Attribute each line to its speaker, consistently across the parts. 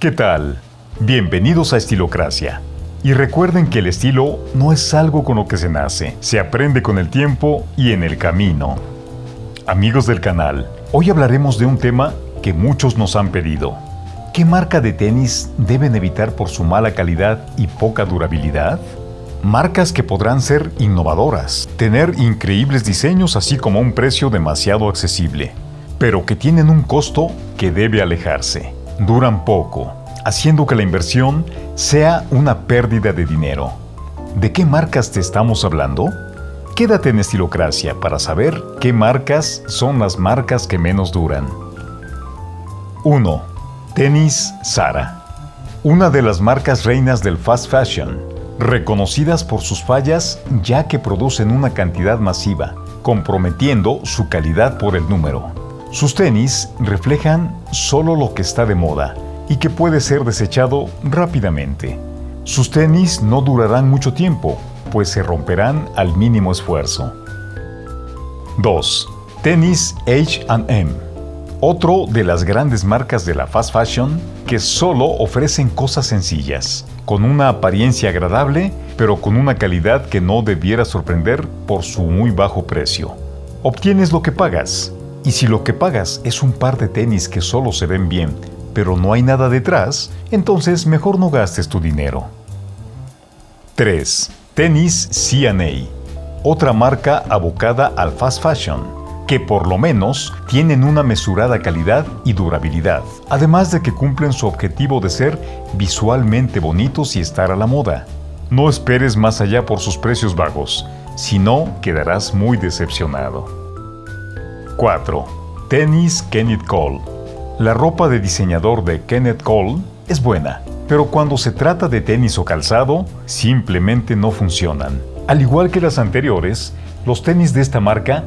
Speaker 1: ¿Qué tal? Bienvenidos a Estilocracia. Y recuerden que el estilo no es algo con lo que se nace, se aprende con el tiempo y en el camino. Amigos del canal, hoy hablaremos de un tema que muchos nos han pedido. ¿Qué marca de tenis deben evitar por su mala calidad y poca durabilidad? Marcas que podrán ser innovadoras, tener increíbles diseños así como un precio demasiado accesible, pero que tienen un costo que debe alejarse duran poco, haciendo que la inversión sea una pérdida de dinero. ¿De qué marcas te estamos hablando? Quédate en Estilocracia para saber qué marcas son las marcas que menos duran. 1. Tenis Zara. Una de las marcas reinas del fast fashion, reconocidas por sus fallas ya que producen una cantidad masiva, comprometiendo su calidad por el número. Sus tenis reflejan solo lo que está de moda y que puede ser desechado rápidamente. Sus tenis no durarán mucho tiempo, pues se romperán al mínimo esfuerzo. 2. Tenis HM. Otro de las grandes marcas de la fast fashion que solo ofrecen cosas sencillas, con una apariencia agradable, pero con una calidad que no debiera sorprender por su muy bajo precio. Obtienes lo que pagas, y si lo que pagas es un par de tenis que solo se ven bien, pero no hay nada detrás, entonces mejor no gastes tu dinero. 3. Tenis CNA. Otra marca abocada al fast fashion, que por lo menos tienen una mesurada calidad y durabilidad, además de que cumplen su objetivo de ser visualmente bonitos y estar a la moda. No esperes más allá por sus precios bajos, si no quedarás muy decepcionado. 4. Tenis Kenneth Cole. La ropa de diseñador de Kenneth Cole es buena, pero cuando se trata de tenis o calzado, simplemente no funcionan. Al igual que las anteriores, los tenis de esta marca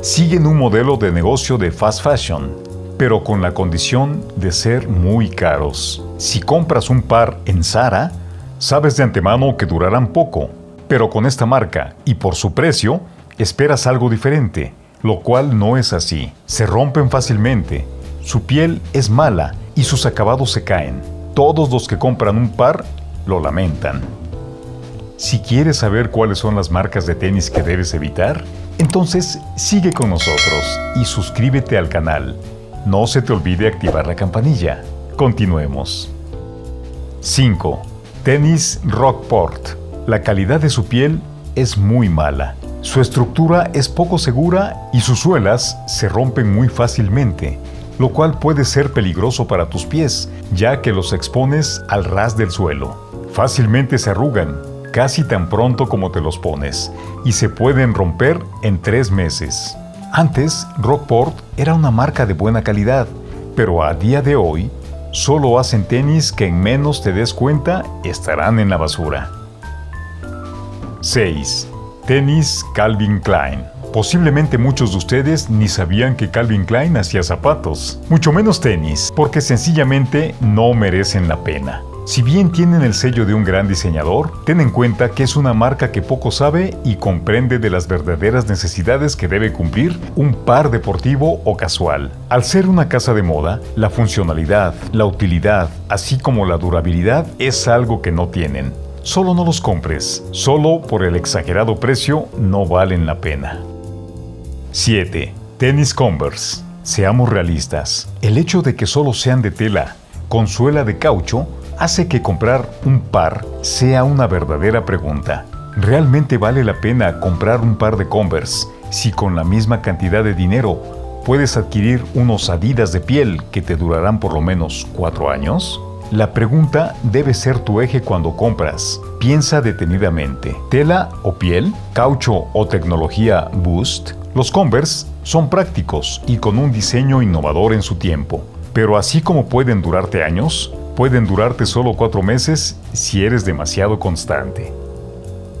Speaker 1: siguen un modelo de negocio de fast fashion, pero con la condición de ser muy caros. Si compras un par en Zara, sabes de antemano que durarán poco, pero con esta marca y por su precio, esperas algo diferente lo cual no es así. Se rompen fácilmente, su piel es mala y sus acabados se caen. Todos los que compran un par lo lamentan. Si quieres saber cuáles son las marcas de tenis que debes evitar, entonces sigue con nosotros y suscríbete al canal. No se te olvide activar la campanilla. Continuemos. 5. Tenis Rockport. La calidad de su piel es muy mala. Su estructura es poco segura y sus suelas se rompen muy fácilmente, lo cual puede ser peligroso para tus pies, ya que los expones al ras del suelo. Fácilmente se arrugan, casi tan pronto como te los pones, y se pueden romper en tres meses. Antes, Rockport era una marca de buena calidad, pero a día de hoy, solo hacen tenis que en menos te des cuenta estarán en la basura. 6. Tenis Calvin Klein. Posiblemente muchos de ustedes ni sabían que Calvin Klein hacía zapatos, mucho menos tenis, porque sencillamente no merecen la pena. Si bien tienen el sello de un gran diseñador, ten en cuenta que es una marca que poco sabe y comprende de las verdaderas necesidades que debe cumplir un par deportivo o casual. Al ser una casa de moda, la funcionalidad, la utilidad, así como la durabilidad es algo que no tienen. Solo no los compres, solo por el exagerado precio no valen la pena. 7. Tenis Converse. Seamos realistas. El hecho de que solo sean de tela, con suela de caucho, hace que comprar un par sea una verdadera pregunta. ¿Realmente vale la pena comprar un par de Converse si con la misma cantidad de dinero puedes adquirir unos Adidas de piel que te durarán por lo menos 4 años? La pregunta debe ser tu eje cuando compras. Piensa detenidamente. ¿Tela o piel? ¿Caucho o tecnología Boost? Los Converse son prácticos y con un diseño innovador en su tiempo. Pero así como pueden durarte años, pueden durarte solo cuatro meses si eres demasiado constante.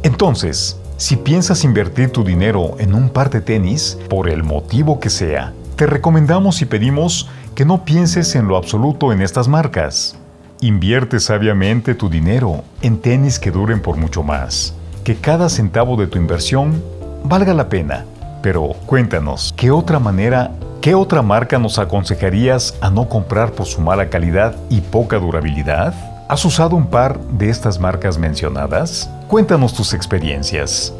Speaker 1: Entonces, si piensas invertir tu dinero en un par de tenis, por el motivo que sea, te recomendamos y pedimos que no pienses en lo absoluto en estas marcas. Invierte sabiamente tu dinero en tenis que duren por mucho más. Que cada centavo de tu inversión valga la pena. Pero cuéntanos, ¿qué otra manera ¿Qué otra marca nos aconsejarías a no comprar por su mala calidad y poca durabilidad? ¿Has usado un par de estas marcas mencionadas? Cuéntanos tus experiencias.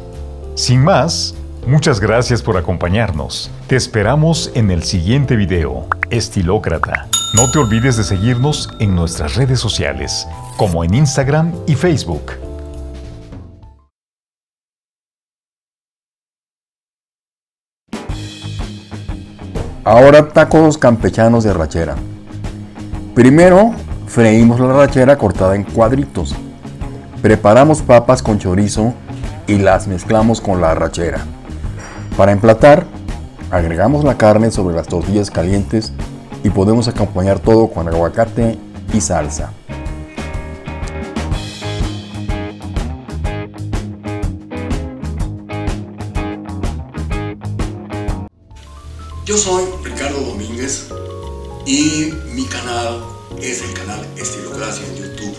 Speaker 1: Sin más, muchas gracias por acompañarnos. Te esperamos en el siguiente video, Estilócrata. No te olvides de seguirnos en nuestras redes sociales, como en Instagram y Facebook.
Speaker 2: Ahora tacos campechanos de rachera. Primero, freímos la rachera cortada en cuadritos. Preparamos papas con chorizo y las mezclamos con la rachera. Para emplatar, agregamos la carne sobre las tortillas calientes y podemos acompañar todo con aguacate y salsa.
Speaker 3: Yo soy Ricardo Domínguez y mi canal es el canal Estilocracia en YouTube.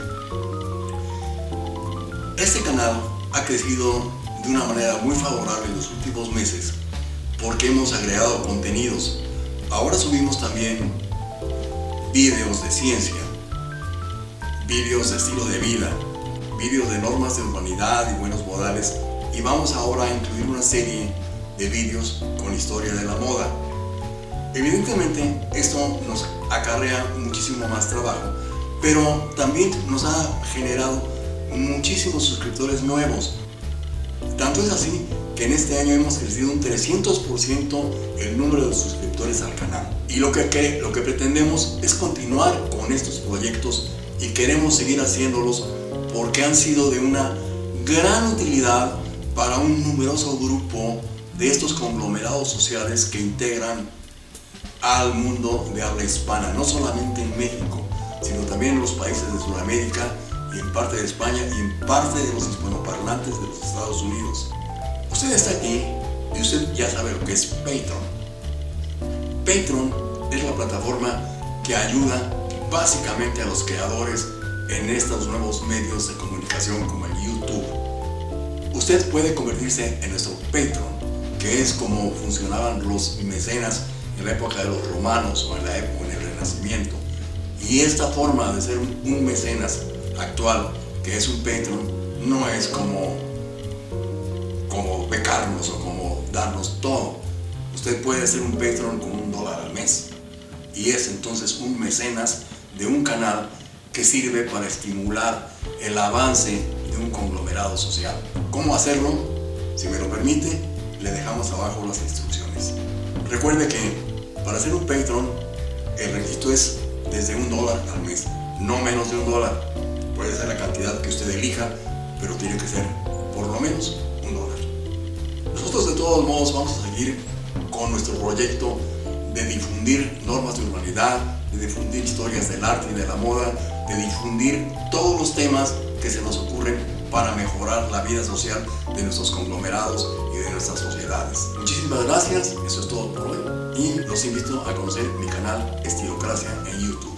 Speaker 3: Este canal ha crecido de una manera muy favorable en los últimos meses porque hemos agregado contenidos. Ahora subimos también vídeos de ciencia, vídeos de estilo de vida, vídeos de normas de humanidad y buenos modales y vamos ahora a incluir una serie de vídeos con historia de la moda. Evidentemente esto nos acarrea muchísimo más trabajo, pero también nos ha generado muchísimos suscriptores nuevos. Tanto es así que en este año hemos crecido un 300% el número de suscriptores al canal. Y lo que, lo que pretendemos es continuar con estos proyectos y queremos seguir haciéndolos porque han sido de una gran utilidad para un numeroso grupo de estos conglomerados sociales que integran al mundo de habla hispana, no solamente en México, sino también en los países de Sudamérica en parte de España y en parte de los hispanoparlantes de los Estados Unidos. Usted está aquí y usted ya sabe lo que es Patreon. Patreon es la plataforma que ayuda básicamente a los creadores en estos nuevos medios de comunicación como el YouTube. Usted puede convertirse en nuestro Patreon, que es como funcionaban los mecenas en la época de los romanos o en la época del Renacimiento. Y esta forma de ser un, mecenas actual, que es un Patreon, no es como, como o como darnos todo. Usted puede ser un Patreon con un dólar al mes. Y es entonces un mecenas de un canal que sirve para estimular el avance de un conglomerado social. ¿Cómo hacerlo? Si me lo permite, le dejamos abajo las instrucciones. Recuerde que para ser un Patreon, el registro es desde un dólar al mes, no menos de un dólar. Puede ser la cantidad que usted elija, pero tiene que ser por lo menos un dólar. Nosotros de todos modos vamos a seguir con nuestro proyecto de difundir normas de urbanidad, de difundir historias del arte y de la moda, de difundir todos los temas que se nos ocurren para mejorar la vida social de nuestros conglomerados y de nuestras sociedades. Muchísimas gracias, eso es todo por hoy y los invito a conocer mi canal Estilocracia en YouTube.